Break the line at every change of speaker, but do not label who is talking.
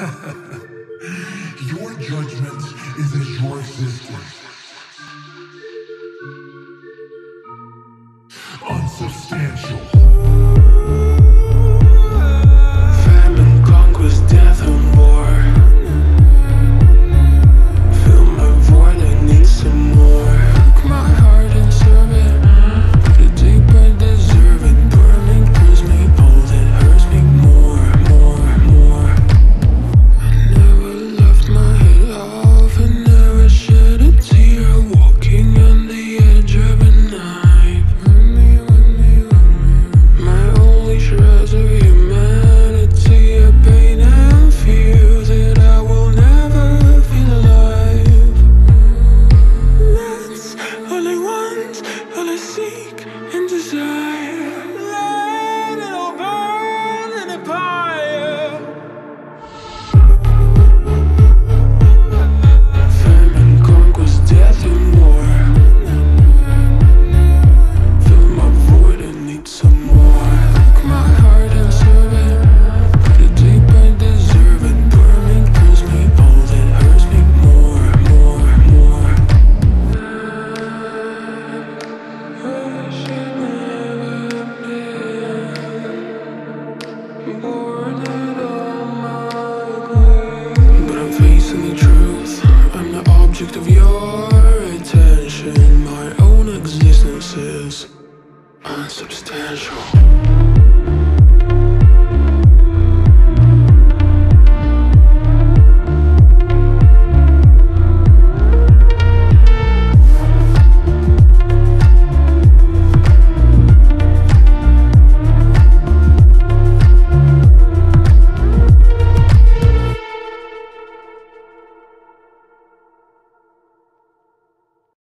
your judgment is as your existence. Unsubstantial.
the truth. I'm the object of your attention. My own existence is unsubstantial.